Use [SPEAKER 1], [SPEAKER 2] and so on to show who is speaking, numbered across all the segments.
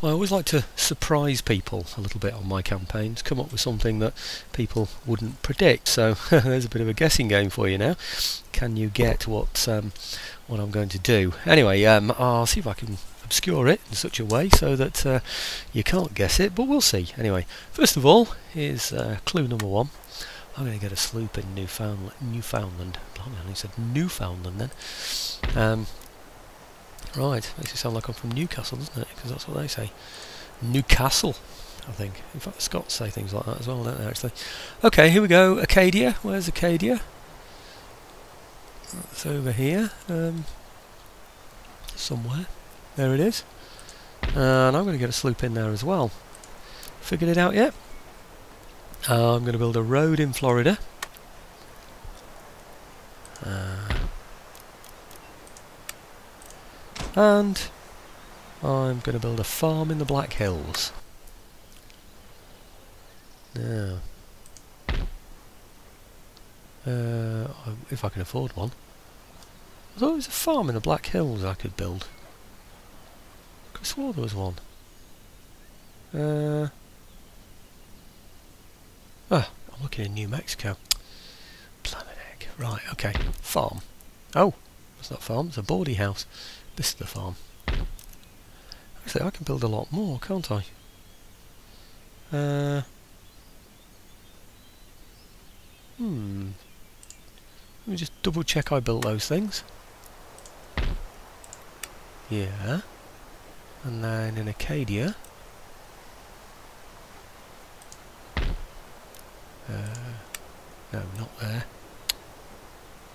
[SPEAKER 1] Well, I always like to surprise people a little bit on my campaigns, come up with something that people wouldn't predict. So there's a bit of a guessing game for you now. Can you get what um, what I'm going to do? Anyway, um, I'll see if I can obscure it in such a way so that uh, you can't guess it, but we'll see. Anyway, first of all, here's uh, clue number one. I'm going to get a sloop in Newfoundland. Newfoundland. Blimey, I said Newfoundland then. Um, right, makes it sound like I'm from Newcastle, doesn't it? Because that's what they say. Newcastle, I think. In fact, the Scots say things like that as well, don't they, actually? Okay, here we go. Acadia. Where's Acadia? It's over here. Um, somewhere. There it is. And I'm going to get a sloop in there as well. Figured it out yet? Uh, I'm going to build a road in Florida. Uh, and I'm going to build a farm in the Black Hills. Now, uh, if I can afford one. I thought there was a farm in the Black Hills I could build. I swore there was one. Uh, oh, I'm looking in New Mexico. Planet egg. Right, okay. Farm. Oh, that's not farm, it's a boarding house. This is the farm. Actually, I can build a lot more, can't I? Uh, hmm. Let me just double check I built those things. Yeah. And then in Acadia, uh, no, not there.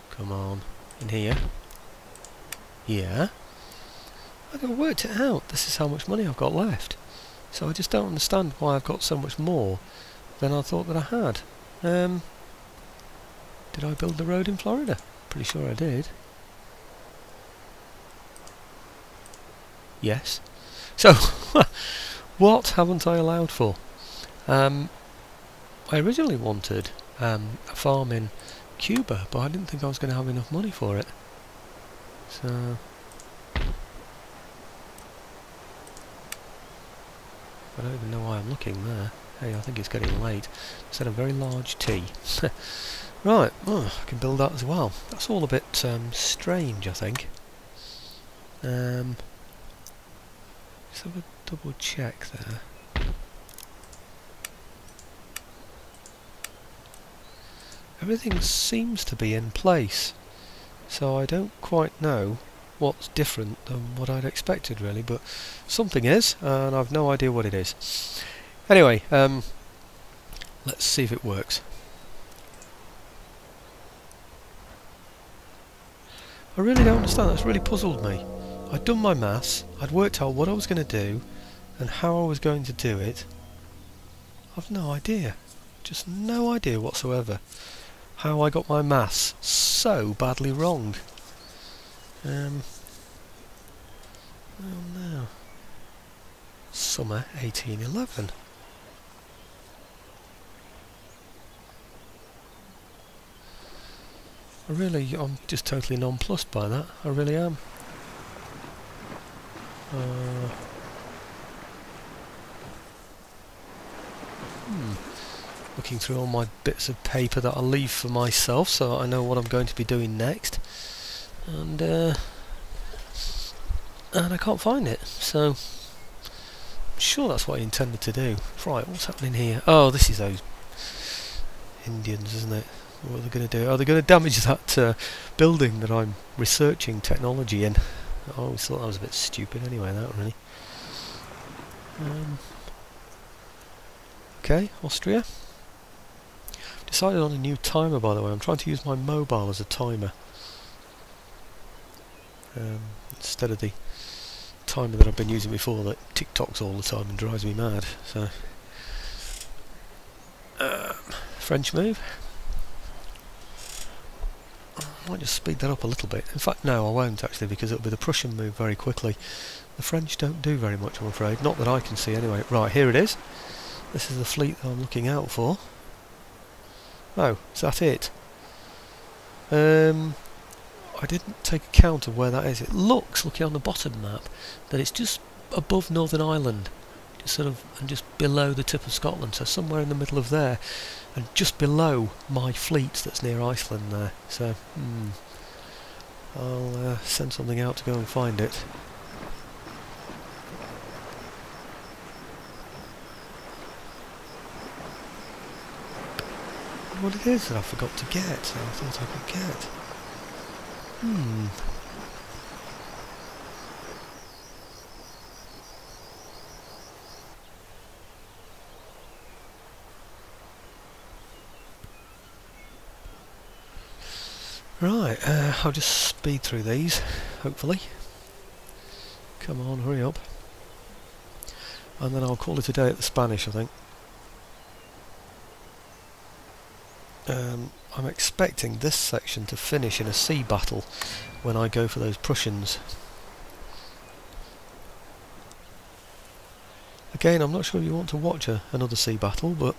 [SPEAKER 1] Come on, in here. Yeah. I've worked it out. This is how much money I've got left. So I just don't understand why I've got so much more than I thought that I had. Um, did I build the road in Florida? Pretty sure I did. Yes. So, what haven't I allowed for? Um, I originally wanted um, a farm in Cuba, but I didn't think I was going to have enough money for it. So... I don't even know why I'm looking there. Hey, I think it's getting late. It's had a very large T. right, oh, I can build that as well. That's all a bit um, strange, I think. Um, Let's have a double check there. Everything seems to be in place, so I don't quite know what's different than what I'd expected really, but something is, and I've no idea what it is. Anyway, um, let's see if it works. I really don't understand, that's really puzzled me. I'd done my maths, I'd worked out what I was going to do and how I was going to do it. I've no idea. Just no idea whatsoever how I got my maths so badly wrong. Um, oh. Summer 1811. I really, I'm just totally nonplussed by that. I really am. Uh, hmm. Looking through all my bits of paper that I leave for myself so I know what I'm going to be doing next. And, uh, and I can't find it, so I'm sure that's what I intended to do. Right, what's happening here? Oh, this is those Indians, isn't it? What are they going to do? Are they going to damage that uh, building that I'm researching technology in? I always thought that was a bit stupid anyway, that really. Um, okay, Austria. Decided on a new timer by the way, I'm trying to use my mobile as a timer. Um, instead of the timer that I've been using before that TikToks all the time and drives me mad. So, um, French move. I might just speed that up a little bit. In fact, no, I won't actually, because it'll be the Prussian move very quickly. The French don't do very much, I'm afraid. Not that I can see anyway. Right, here it is. This is the fleet that I'm looking out for. Oh, is that it? Um, I didn't take account of where that is. It looks, looking on the bottom map, that it's just above Northern Ireland, just sort of, and just below the tip of Scotland, so somewhere in the middle of there, and just below my fleet that's near Iceland there. So, hmm, I'll uh, send something out to go and find it. what it is that I forgot to get, I thought I could get. Hmm. Right, uh, I'll just speed through these, hopefully. Come on, hurry up. And then I'll call it a day at the Spanish, I think. Um, I'm expecting this section to finish in a sea battle when I go for those Prussians. Again, I'm not sure if you want to watch a, another sea battle, but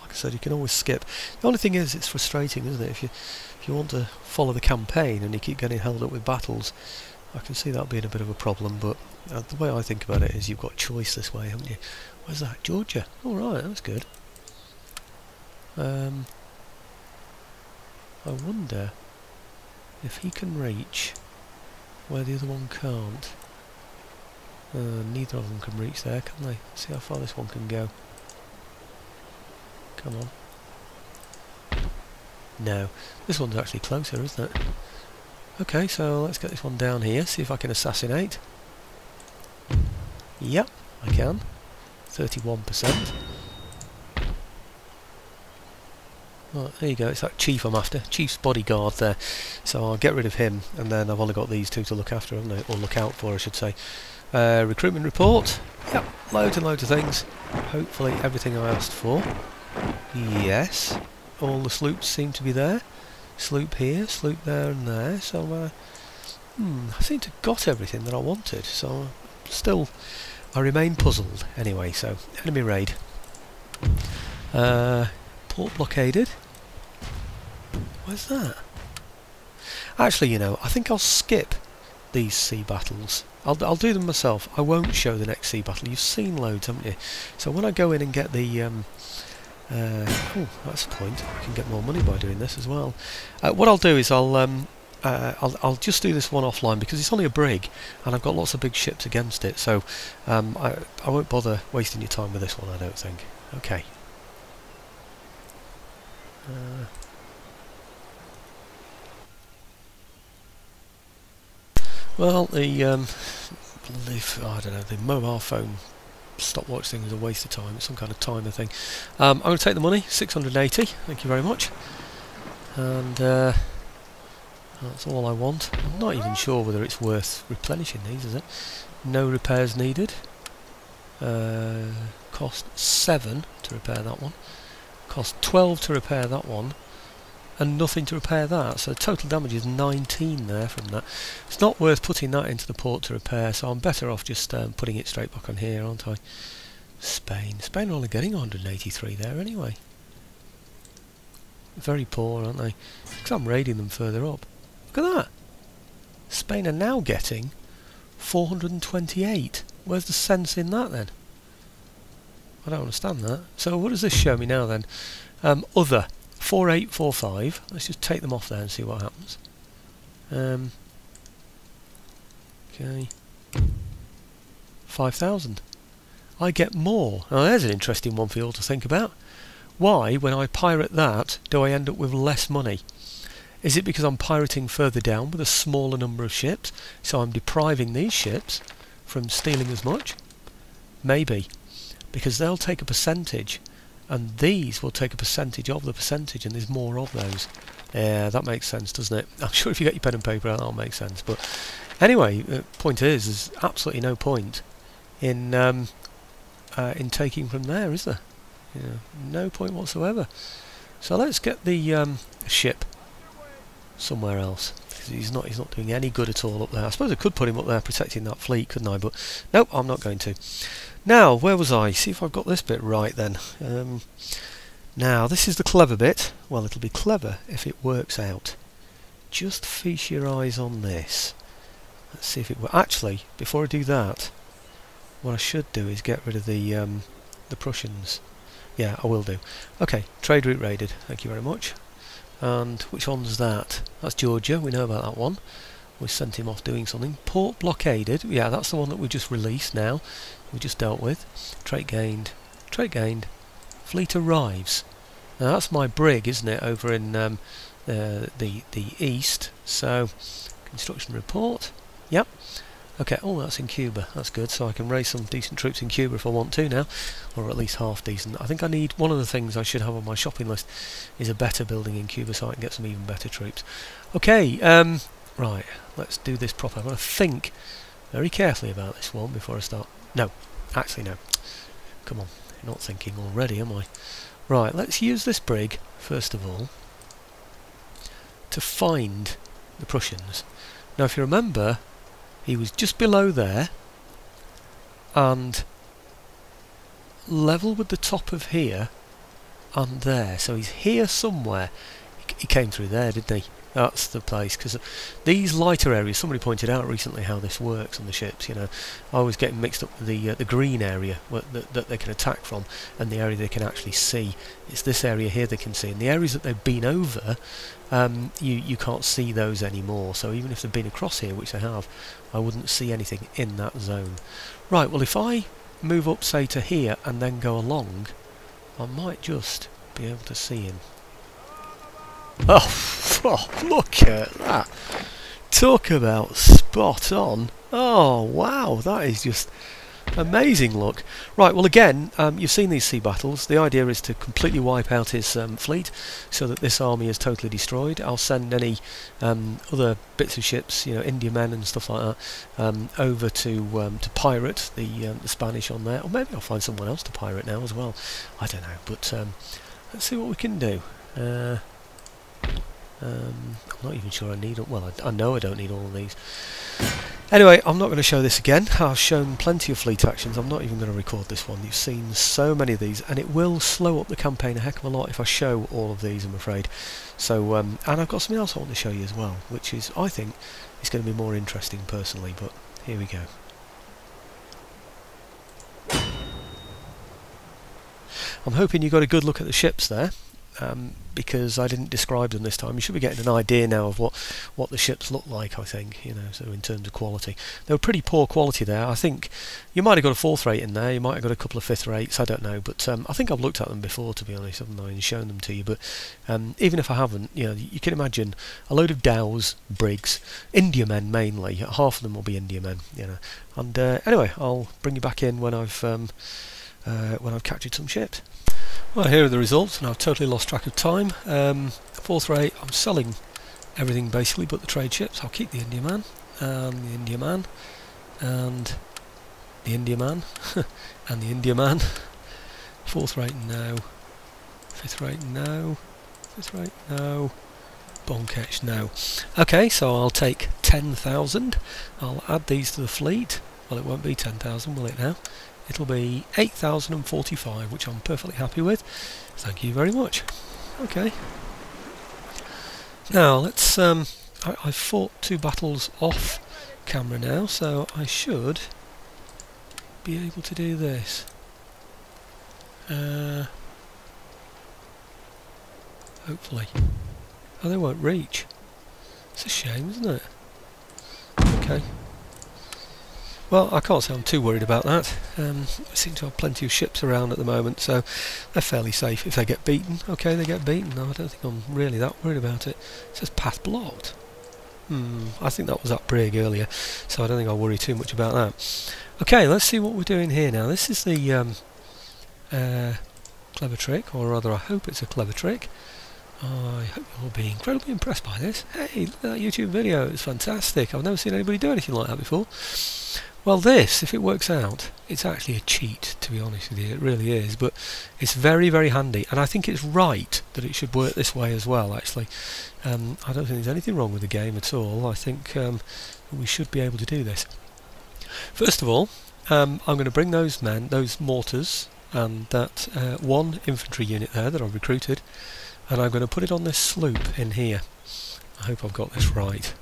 [SPEAKER 1] like I said, you can always skip. The only thing is, it's frustrating, isn't it? If you if you want to follow the campaign and you keep getting held up with battles, I can see that being a bit of a problem. But uh, the way I think about it is, you've got choice this way, haven't you? Where's that? Georgia. All right, that's good. Um, I wonder if he can reach where the other one can't. Uh, neither of them can reach there, can they? Let's see how far this one can go. Come on. No, this one's actually closer, isn't it? Okay, so let's get this one down here, see if I can assassinate. Yep, I can. 31%. Right, there you go, it's that chief I'm after, chief's bodyguard there. So I'll get rid of him, and then I've only got these two to look after, haven't I? Or look out for, I should say. Uh, recruitment report. Yep, loads and loads of things. Hopefully everything I asked for. Yes, all the sloops seem to be there. Sloop here, sloop there and there, so uh, hmm, I seem to have got everything that I wanted, so still, I remain puzzled. Anyway, so, enemy raid. Uh, Port blockaded. Where's that? Actually, you know, I think I'll skip these sea battles. I'll, I'll do them myself. I won't show the next sea battle. You've seen loads, haven't you? So when I go in and get the... Um, uh, oh, that's a point. I can get more money by doing this as well. Uh, what I'll do is I'll, um, uh, I'll I'll just do this one offline because it's only a brig and I've got lots of big ships against it. So um, I I won't bother wasting your time with this one. I don't think. Okay. Uh, well, the, um, I don't know the mobile phone stopwatch thing is a waste of time. It's some kind of timer thing. Um, I'm going to take the money, 680. Thank you very much. And uh, that's all I want. I'm not even sure whether it's worth replenishing these, is it? No repairs needed. Uh, cost 7 to repair that one. Cost 12 to repair that one and nothing to repair that. So total damage is 19 there from that. It's not worth putting that into the port to repair so I'm better off just um, putting it straight back on here aren't I? Spain. Spain are only getting 183 there anyway. Very poor aren't they? Because I'm raiding them further up. Look at that. Spain are now getting 428 where's the sense in that then I don't understand that. So what does this show me now then? Um, other 4845. Let's just take them off there and see what happens. Um, okay. 5,000. I get more. Now there's an interesting one for you all to think about. Why, when I pirate that, do I end up with less money? Is it because I'm pirating further down with a smaller number of ships, so I'm depriving these ships from stealing as much? Maybe because they'll take a percentage and these will take a percentage of the percentage and there's more of those. Yeah, that makes sense, doesn't it? I'm sure if you get your pen and paper that'll make sense. But anyway, the point is, there's absolutely no point in um, uh, in taking from there, is there? You no point whatsoever. So let's get the um, ship somewhere else. He's not he's not doing any good at all up there. I suppose I could put him up there protecting that fleet, couldn't I? But nope, I'm not going to. Now, where was I? See if I've got this bit right then. Um, now, this is the clever bit. Well, it'll be clever if it works out. Just feast your eyes on this. Let's see if it works. Actually, before I do that, what I should do is get rid of the um, the Prussians. Yeah, I will do. Okay, trade route raided. Thank you very much. And which one's that? That's Georgia. We know about that one. We sent him off doing something. Port blockaded. Yeah, that's the one that we just released now. We just dealt with. Trait gained. Trait gained. Fleet arrives. Now that's my brig, isn't it, over in um, uh, the the east. So construction report. Yep. Okay, oh that's in Cuba, that's good, so I can raise some decent troops in Cuba if I want to now, or at least half decent. I think I need, one of the things I should have on my shopping list is a better building in Cuba so I can get some even better troops. Okay, um, right, let's do this proper. I'm going to think very carefully about this one before I start. No, actually no. Come on, not thinking already, am I? Right, let's use this brig, first of all, to find the Prussians. Now if you remember, he was just below there and level with the top of here and there. So he's here somewhere. He came through there, didn't he? That's the place because these lighter areas. Somebody pointed out recently how this works on the ships. You know, I was getting mixed up with the uh, the green area that, that they can attack from and the area they can actually see. It's this area here they can see, and the areas that they've been over, um, you you can't see those anymore. So even if they've been across here, which they have, I wouldn't see anything in that zone. Right. Well, if I move up, say to here, and then go along, I might just be able to see him. Oh, oh, look at that. Talk about spot on. Oh, wow, that is just amazing look. Right, well again, um, you've seen these sea battles. The idea is to completely wipe out his um, fleet so that this army is totally destroyed. I'll send any um, other bits of ships, you know, Indiamen and stuff like that, um, over to um, to pirate the, um, the Spanish on there. Or maybe I'll find someone else to pirate now as well. I don't know, but let's see what we can do. Uh, um, I'm not even sure I need Well, I, I, know I don't need all of these. Anyway, I'm not going to show this again. I've shown plenty of fleet actions. I'm not even going to record this one. You've seen so many of these, and it will slow up the campaign a heck of a lot if I show all of these, I'm afraid. So, um, and I've got something else I want to show you as well, which is, I think, is going to be more interesting personally, but here we go. I'm hoping you got a good look at the ships there um, because I didn't describe them this time. You should be getting an idea now of what, what the ships look like, I think, you know, so in terms of quality. They were pretty poor quality there. I think you might have got a fourth rate in there, you might have got a couple of fifth rates, I don't know, but um, I think I've looked at them before, to be honest, haven't I, and shown them to you, but um, even if I haven't, you know, you can imagine a load of dhows, brigs, Indiamen mainly, half of them will be Indiamen, you know, and uh, anyway, I'll bring you back in when I've, um, uh, when I've captured some ships. Well, here are the results, and I've totally lost track of time. Um, fourth rate, I'm selling everything basically but the trade ships. I'll keep the Indiaman, and the Indiaman, and the Indiaman, and the Indiaman. Fourth rate, no. Fifth rate, no. Fifth rate, no. Bomb ketch, no. Okay, so I'll take 10,000. I'll add these to the fleet. Well, it won't be 10,000, will it now? It'll be 8045 which I'm perfectly happy with. Thank you very much. Okay. Now let's um, I, have fought two battles off camera now so I should be able to do this. Uh, hopefully. Oh they won't reach. It's a shame isn't it? Okay well, I can't say I'm too worried about that. Um, I seem to have plenty of ships around at the moment, so they're fairly safe. If they get beaten, okay, they get beaten. No, I don't think I'm really that worried about it. It says path blocked. Hmm, I think that was that brig earlier, so I don't think I'll worry too much about that. Okay, let's see what we're doing here now. This is the um, uh, clever trick, or rather I hope it's a clever trick. I hope you'll be incredibly impressed by this. Hey, look at that YouTube video, it's fantastic. I've never seen anybody do anything like that before. Well this, if it works out, it's actually a cheat to be honest with you, it really is, but it's very very handy and I think it's right that it should work this way as well actually. Um, I don't think there's anything wrong with the game at all, I think um, we should be able to do this. First of all, um, I'm going to bring those men, those mortars and that uh, one infantry unit there that I've recruited and I'm going to put it on this sloop in here. I hope I've got this right.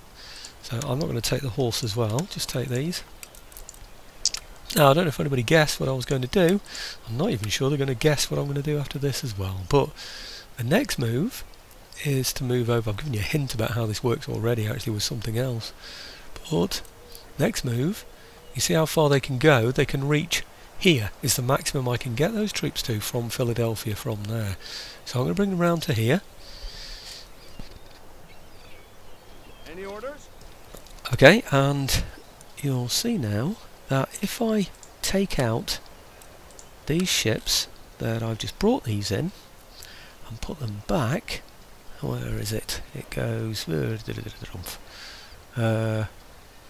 [SPEAKER 1] So I'm not going to take the horse as well, just take these. Now, I don't know if anybody guessed what I was going to do. I'm not even sure they're going to guess what I'm going to do after this as well. But the next move is to move over. I've given you a hint about how this works already, actually, with something else. But next move, you see how far they can go? They can reach here is the maximum I can get those troops to from Philadelphia from there. So I'm going to bring them round to here.
[SPEAKER 2] Any orders?
[SPEAKER 1] Okay, and you'll see now that if I take out these ships that I've just brought these in and put them back, where is it? It goes... Uh,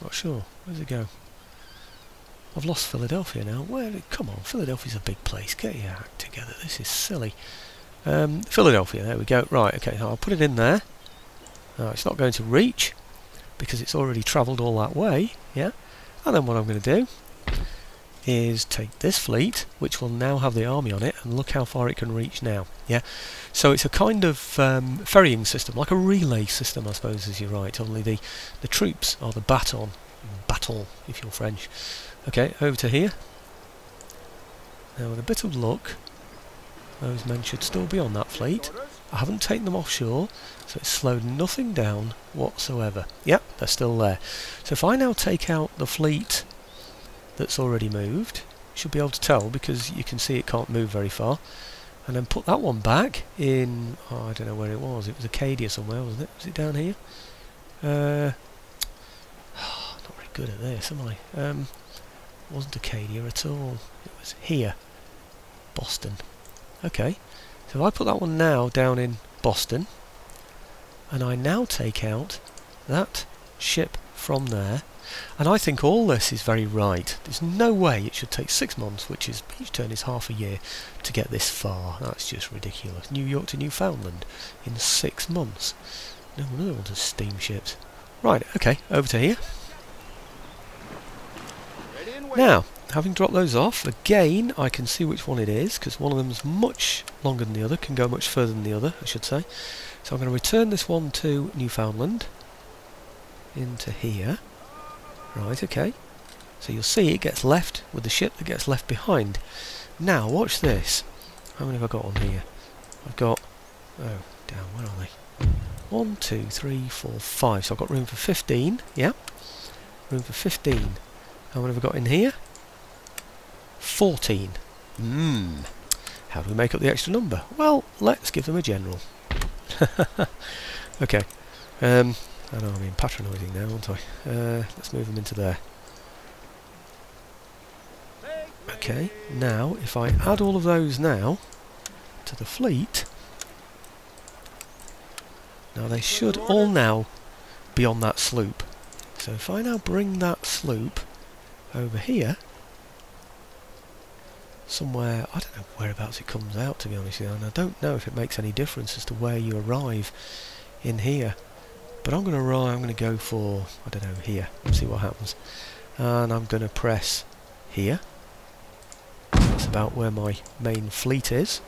[SPEAKER 1] not sure. Where does it go? I've lost Philadelphia now. Where? Come on, Philadelphia's a big place. Get your act together. This is silly. Um, Philadelphia, there we go. Right, okay, I'll put it in there. Now, it's not going to reach because it's already travelled all that way, yeah? And then what I'm going to do is take this fleet, which will now have the army on it, and look how far it can reach now. Yeah, so it's a kind of um, ferrying system, like a relay system, I suppose, as you're right. Only the the troops are the baton, baton, if you're French. Okay, over to here. Now, with a bit of luck, those men should still be on that fleet. I haven't taken them offshore, so it's slowed nothing down whatsoever. Yep, they're still there. So if I now take out the fleet that's already moved. You should be able to tell because you can see it can't move very far. And then put that one back in, oh, I don't know where it was, it was Acadia somewhere, wasn't it? Was it down here? Uh, not very good at this, am I? Um, wasn't Acadia at all. It was here. Boston. Okay, so if I put that one now down in Boston, and I now take out that ship from there, and I think all this is very right. There's no way it should take six months, which is each turn is half a year, to get this far. That's just ridiculous. New York to Newfoundland in six months. No one wants steamships. Right, okay, over to here. Now, having dropped those off, again I can see which one it is, because one of them is much longer than the other, can go much further than the other, I should say. So I'm going to return this one to Newfoundland, into here. Right, okay. So you'll see it gets left with the ship that gets left behind. Now, watch this. How many have I got on here? I've got... Oh, down, where are they? One, two, three, four, five. So I've got room for 15, yeah? Room for 15. How many have I got in here? 14. Mmm. How do we make up the extra number? Well, let's give them a general. okay. Um, I know I'm being patronising now, aren't I? Uh, let's move them into there. Okay, now if I add all of those now to the fleet, now they should all now be on that sloop. So if I now bring that sloop over here, somewhere, I don't know whereabouts it comes out to be honest with you, and I don't know if it makes any difference as to where you arrive in here. But I'm going to run, I'm going to go for, I don't know, here. See what happens. And I'm going to press here. That's about where my main fleet is.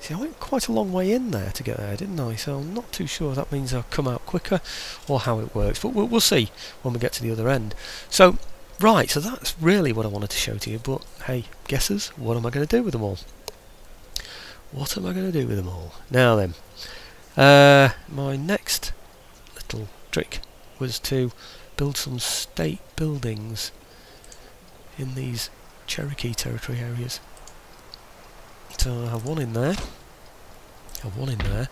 [SPEAKER 1] See, I went quite a long way in there to get there, didn't I? So I'm not too sure that means I'll come out quicker or how it works. But we'll, we'll see when we get to the other end. So, right, so that's really what I wanted to show to you. But, hey, guesses, what am I going to do with them all? What am I going to do with them all? Now then, uh, my next little trick was to build some state buildings in these Cherokee territory areas. So I have one in there. I have one in there.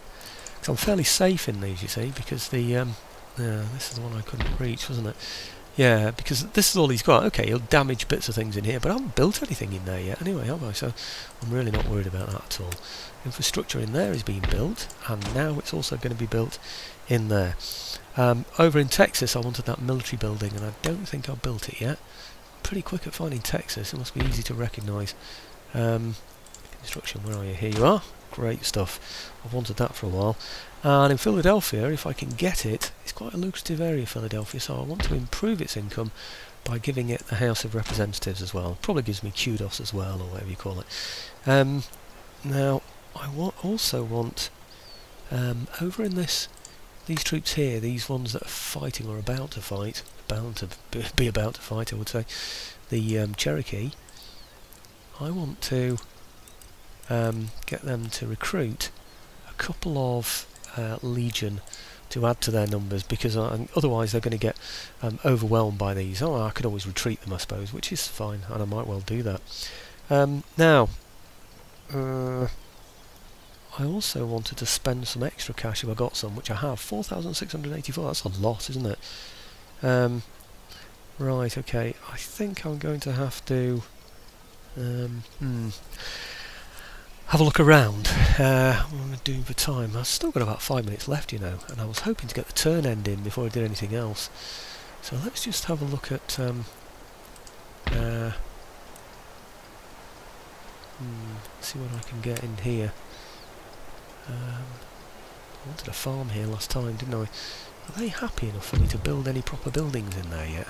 [SPEAKER 1] So I'm fairly safe in these, you see, because the um, yeah, this is the one I couldn't reach, wasn't it? Yeah, because this is all he's got. Okay, he'll damage bits of things in here, but I haven't built anything in there yet anyway, have I? So I'm really not worried about that at all. Infrastructure in there is being built, and now it's also going to be built in there. Um, over in Texas, I wanted that military building, and I don't think I've built it yet. Pretty quick at finding Texas, it must be easy to recognise. Um, construction, where are you? Here you are. Great stuff. I've wanted that for a while. And in Philadelphia, if I can get it, it's quite a lucrative area, Philadelphia, so I want to improve its income by giving it the House of Representatives as well. Probably gives me kudos as well, or whatever you call it. Um, now, I wa also want, um, over in this, these troops here, these ones that are fighting or about to fight, bound to be about to fight, I would say, the um, Cherokee, I want to um, get them to recruit a couple of uh, Legion to add to their numbers because uh, otherwise they're going to get um, overwhelmed by these. Oh, I could always retreat them, I suppose, which is fine, and I might well do that. Um, now, uh, I also wanted to spend some extra cash if I got some, which I have. 4,684, that's a lot, isn't it? Um, right, okay, I think I'm going to have to um, hmm, have a look around. Uh, what am I doing for time? I've still got about five minutes left, you know, and I was hoping to get the turn end in before I did anything else. So let's just have a look at... Um, uh, hmm, see what I can get in here. Um, I wanted a farm here last time, didn't I? Are they happy enough for me to build any proper buildings in there yet?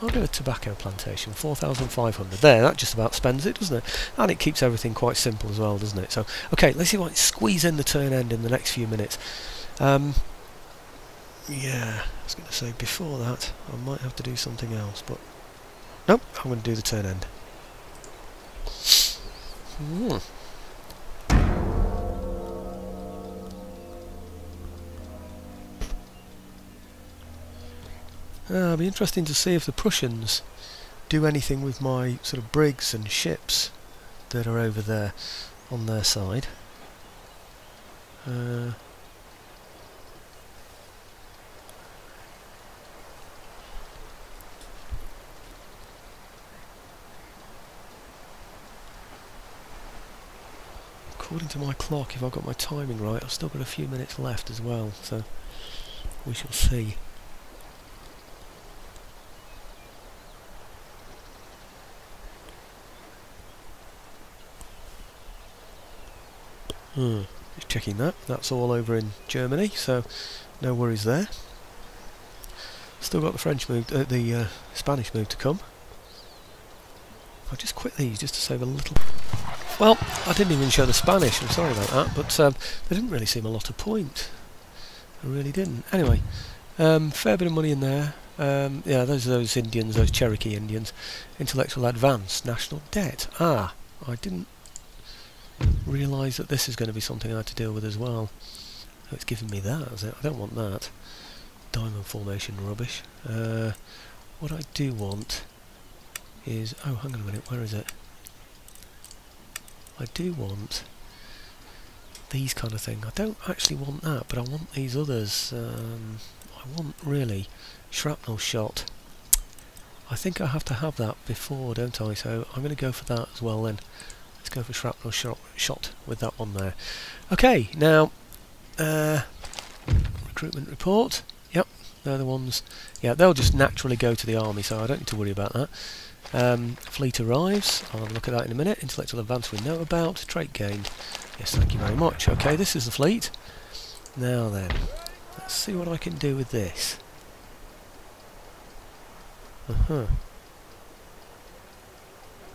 [SPEAKER 1] I'll do a tobacco plantation, 4,500. There, that just about spends it, doesn't it? And it keeps everything quite simple as well, doesn't it? So, okay, let's see if I can squeeze in the turn end in the next few minutes. Um, yeah, I was going to say before that, I might have to do something else, but... Nope, I'm going to do the turn end. Hmm. Uh, it'll be interesting to see if the Prussians do anything with my sort of brigs and ships that are over there on their side. Uh, according to my clock, if I've got my timing right, I've still got a few minutes left as well, so we shall see. Hmm. Just checking that. That's all over in Germany, so no worries there. Still got the French move, uh, the uh, Spanish move to come. I'll just quit these just to save a little. Well, I didn't even show the Spanish. I'm sorry about that, but um, they didn't really seem a lot of point. I really didn't. Anyway, um, fair bit of money in there. Um, yeah, those are those Indians, those Cherokee Indians. Intellectual advance, national debt. Ah, I didn't realise that this is going to be something I have to deal with as well. Oh, it's giving me that? I don't want that. Diamond formation rubbish. Uh, what I do want is... Oh, hang on a minute, where is it? I do want these kind of thing. I don't actually want that, but I want these others. Um, I want, really, shrapnel shot. I think I have to have that before, don't I? So I'm going to go for that as well then. Let's go for shrapnel shot, shot with that one there. Okay, now, uh, recruitment report. Yep, they're the ones. Yeah, they'll just naturally go to the army, so I don't need to worry about that. Um, fleet arrives. I'll look at that in a minute. Intellectual advance we know about. Trait gained. Yes, thank you very much. Okay, this is the fleet. Now then, let's see what I can do with this. Uh-huh.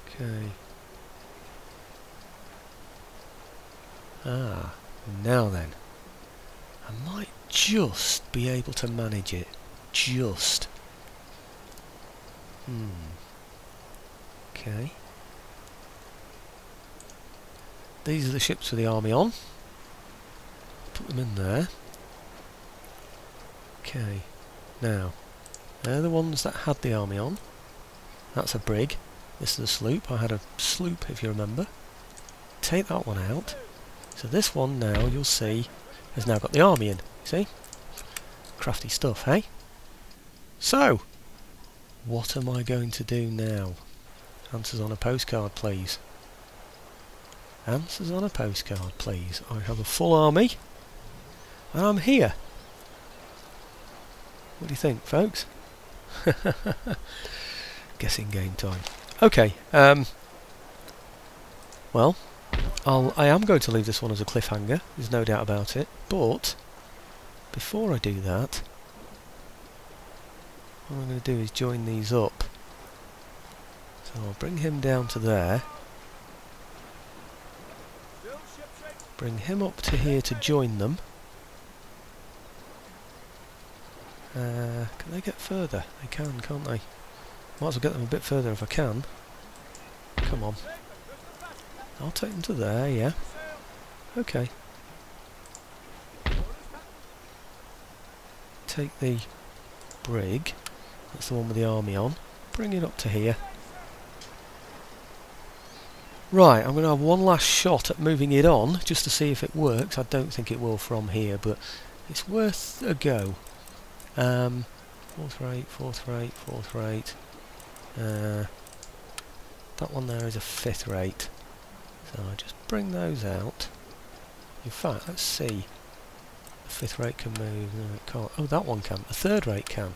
[SPEAKER 1] Okay. Ah, now then. I might just be able to manage it. Just. Hmm. Okay. These are the ships for the army on. Put them in there. Okay. Now, they're the ones that had the army on. That's a brig. This is a sloop. I had a sloop, if you remember. Take that one out. So this one now, you'll see, has now got the army in. See? Crafty stuff, hey? So, what am I going to do now? Answers on a postcard, please. Answers on a postcard, please. I have a full army, and I'm here. What do you think, folks? Guessing game time. Okay, um, well, I'll, I am going to leave this one as a cliffhanger, there's no doubt about it, but before I do that, what I'm going to do is join these up. So I'll bring him down to there, bring him up to here to join them. Uh, can they get further? They can, can't they? Might as well get them a bit further if I can. Come on. I'll take them to there, yeah. Okay. Take the brig. That's the one with the army on. Bring it up to here. Right, I'm going to have one last shot at moving it on, just to see if it works. I don't think it will from here, but it's worth a go. Um, fourth rate, fourth rate, fourth rate. Uh, that one there is a fifth rate. So I just bring those out. In fact, let's see. The fifth rate can move. No, it can't. Oh, that one can. The third rate can.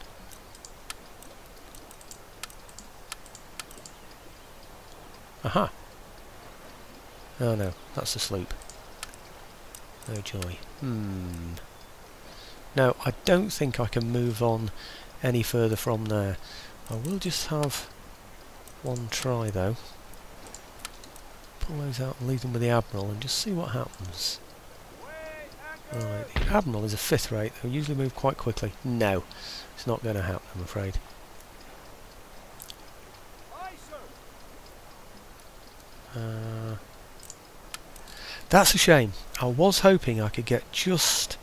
[SPEAKER 1] Aha! Oh no, that's the sloop. No joy. Hmm. No, I don't think I can move on any further from there. I will just have one try though. Pull those out and leave them with the Admiral and just see what happens. Right, the Admiral is a fifth rate. They'll usually move quite quickly. No, it's not going to happen, I'm afraid. Uh, that's a shame. I was hoping I could get just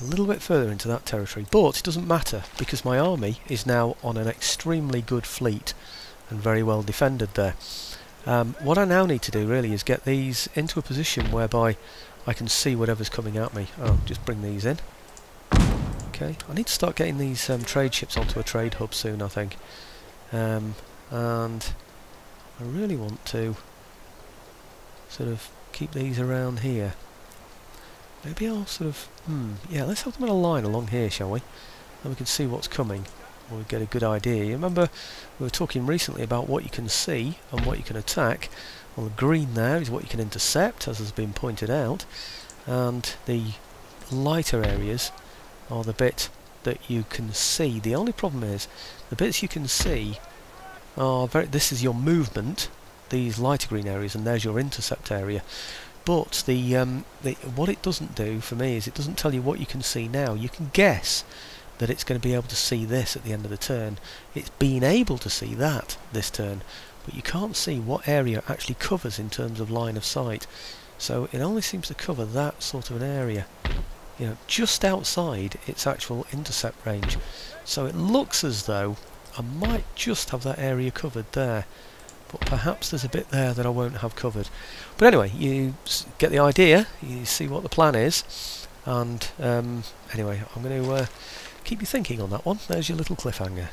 [SPEAKER 1] a little bit further into that territory, but it doesn't matter because my army is now on an extremely good fleet and very well defended there. Um, what I now need to do really is get these into a position whereby I can see whatever's coming at me. Oh, just bring these in. Okay, I need to start getting these um, trade ships onto a trade hub soon, I think. Um, and I really want to sort of keep these around here. Maybe I'll sort of, hmm, yeah, let's have them in a line along here, shall we? And we can see what's coming. We'll get a good idea. You remember we were talking recently about what you can see and what you can attack. Well, the green there is what you can intercept, as has been pointed out. And the lighter areas are the bit that you can see. The only problem is, the bits you can see are very, this is your movement, these lighter green areas, and there's your intercept area. But the, um, the what it doesn't do for me is it doesn't tell you what you can see now. You can guess that it's going to be able to see this at the end of the turn. It's been able to see that this turn, but you can't see what area actually covers in terms of line of sight. So it only seems to cover that sort of an area, you know, just outside its actual intercept range. So it looks as though I might just have that area covered there but perhaps there's a bit there that I won't have covered. But anyway, you get the idea, you see what the plan is, and um, anyway, I'm going to uh, keep you thinking on that one. There's your little cliffhanger.